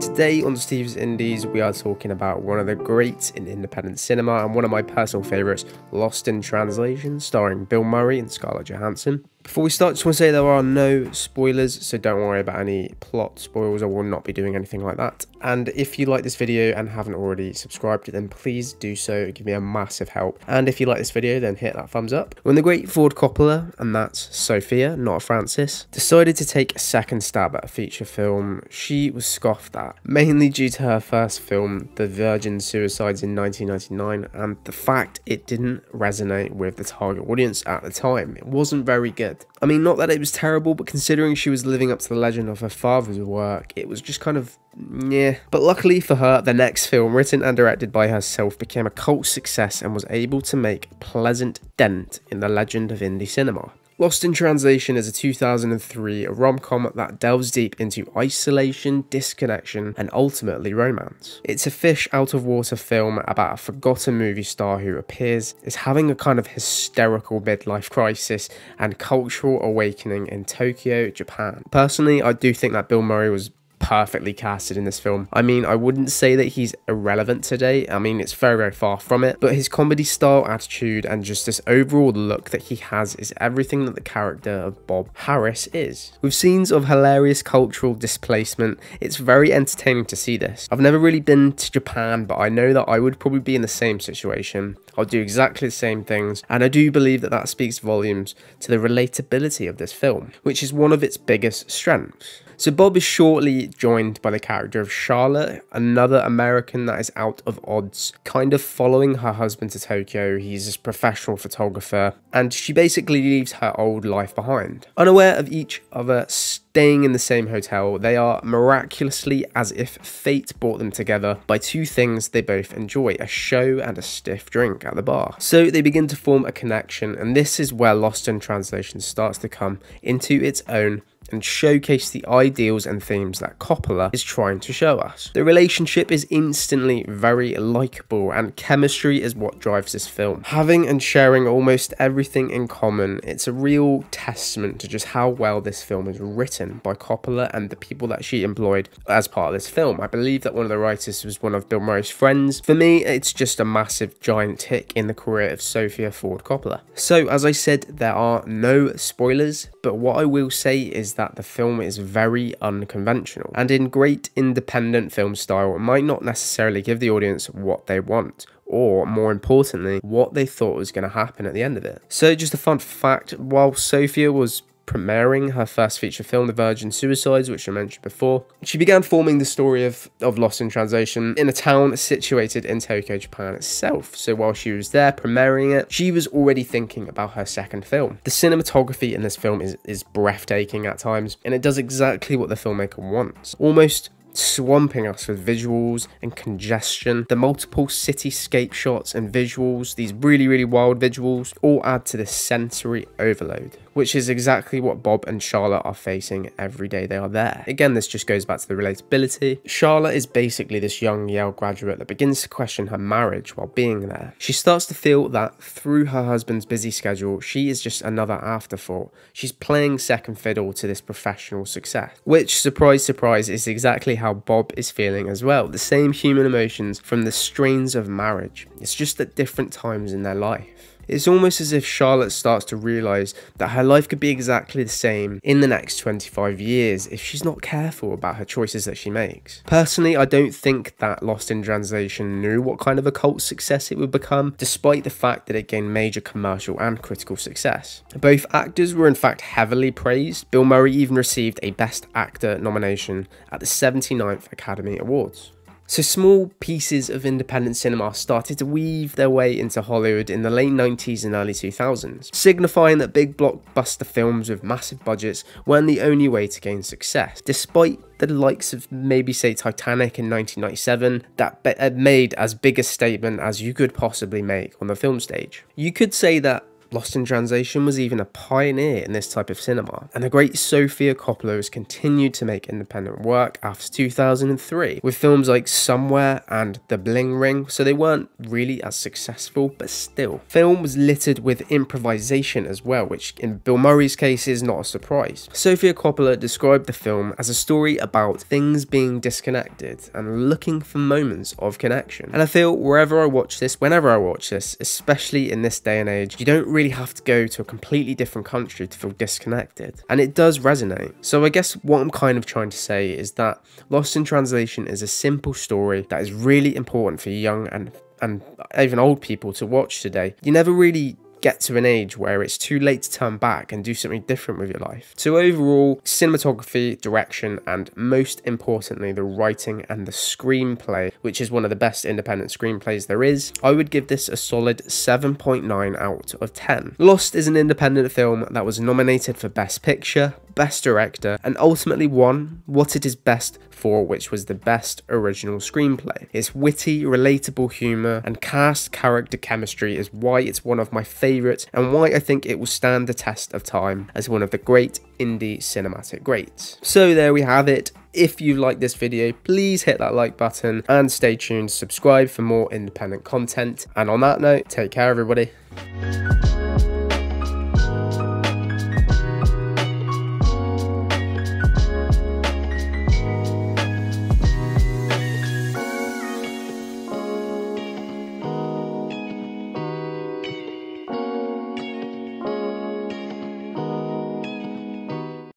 Today on Steve's Indies, we are talking about one of the greats in independent cinema and one of my personal favourites, Lost in Translation, starring Bill Murray and Scarlett Johansson. Before we start, just want to say there are no spoilers, so don't worry about any plot spoils. I will not be doing anything like that. And if you like this video and haven't already subscribed, then please do so. Give me a massive help. And if you like this video, then hit that thumbs up. When the great Ford Coppola, and that's Sofia, not Francis, decided to take a second stab at a feature film, she was scoffed at, mainly due to her first film, The Virgin Suicides in 1999, and the fact it didn't resonate with the target audience at the time. It wasn't very good. I mean, not that it was terrible, but considering she was living up to the legend of her father's work, it was just kind of yeah. But luckily for her, the next film, written and directed by herself, became a cult success and was able to make a pleasant dent in the legend of indie cinema. Lost in Translation is a 2003 rom-com that delves deep into isolation, disconnection, and ultimately romance. It's a fish out of water film about a forgotten movie star who appears is having a kind of hysterical midlife crisis and cultural awakening in Tokyo, Japan. Personally, I do think that Bill Murray was perfectly casted in this film. I mean, I wouldn't say that he's irrelevant today. I mean, it's very, very far from it. But his comedy style, attitude, and just this overall look that he has is everything that the character of Bob Harris is. With scenes of hilarious cultural displacement, it's very entertaining to see this. I've never really been to Japan, but I know that I would probably be in the same situation. I'll do exactly the same things, and I do believe that that speaks volumes to the relatability of this film, which is one of its biggest strengths. So Bob is shortly joined by the character of Charlotte, another American that is out of odds, kind of following her husband to Tokyo. He's a professional photographer, and she basically leaves her old life behind. Unaware of each other staying in the same hotel, they are miraculously, as if fate brought them together, by two things they both enjoy a show and a stiff drink at the bar. So they begin to form a connection, and this is where Lost in Translation starts to come into its own and showcase the ideals and themes that Coppola is trying to show us. The relationship is instantly very likable and chemistry is what drives this film. Having and sharing almost everything in common, it's a real testament to just how well this film is written by Coppola and the people that she employed as part of this film. I believe that one of the writers was one of Bill Murray's friends. For me, it's just a massive giant tick in the career of Sofia Ford Coppola. So as I said, there are no spoilers, but what I will say is that the film is very unconventional and in great independent film style might not necessarily give the audience what they want or more importantly, what they thought was going to happen at the end of it. So, just a fun fact while Sofia was premiering her first feature film, The Virgin Suicides, which I mentioned before. She began forming the story of, of Lost in Translation in a town situated in Tokyo, Japan itself. So while she was there premiering it, she was already thinking about her second film. The cinematography in this film is, is breathtaking at times, and it does exactly what the filmmaker wants. Almost swamping us with visuals and congestion. The multiple cityscape shots and visuals, these really, really wild visuals, all add to this sensory overload which is exactly what Bob and Charlotte are facing every day they are there. Again, this just goes back to the relatability. Charlotte is basically this young Yale graduate that begins to question her marriage while being there. She starts to feel that through her husband's busy schedule, she is just another afterthought. She's playing second fiddle to this professional success, which, surprise, surprise, is exactly how Bob is feeling as well. The same human emotions from the strains of marriage. It's just at different times in their life. It's almost as if Charlotte starts to realise that her life could be exactly the same in the next 25 years if she's not careful about her choices that she makes. Personally, I don't think that Lost in Translation knew what kind of a cult success it would become, despite the fact that it gained major commercial and critical success. Both actors were in fact heavily praised. Bill Murray even received a Best Actor nomination at the 79th Academy Awards. So small pieces of independent cinema started to weave their way into Hollywood in the late 90s and early 2000s, signifying that big blockbuster films with massive budgets weren't the only way to gain success, despite the likes of maybe say Titanic in 1997 that uh, made as big a statement as you could possibly make on the film stage. You could say that Lost in Translation was even a pioneer in this type of cinema, and the great Sofia Coppola has continued to make independent work after 2003, with films like Somewhere and The Bling Ring, so they weren't really as successful, but still. Film was littered with improvisation as well, which in Bill Murray's case is not a surprise. Sofia Coppola described the film as a story about things being disconnected and looking for moments of connection. And I feel wherever I watch this, whenever I watch this, especially in this day and age, you don't really have to go to a completely different country to feel disconnected. And it does resonate. So I guess what I'm kind of trying to say is that Lost in Translation is a simple story that is really important for young and and even old people to watch today. You never really get to an age where it's too late to turn back and do something different with your life. So overall, cinematography, direction, and most importantly, the writing and the screenplay, which is one of the best independent screenplays there is, I would give this a solid 7.9 out of 10. Lost is an independent film that was nominated for Best Picture, Best Director, and ultimately won what it is best for, which was the Best Original Screenplay. Its witty, relatable humour and cast character chemistry is why it's one of my favourites and why I think it will stand the test of time as one of the great indie cinematic greats. So there we have it. If you like this video, please hit that like button and stay tuned, subscribe for more independent content. And on that note, take care everybody.